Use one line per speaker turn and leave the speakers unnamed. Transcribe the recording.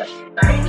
Bye.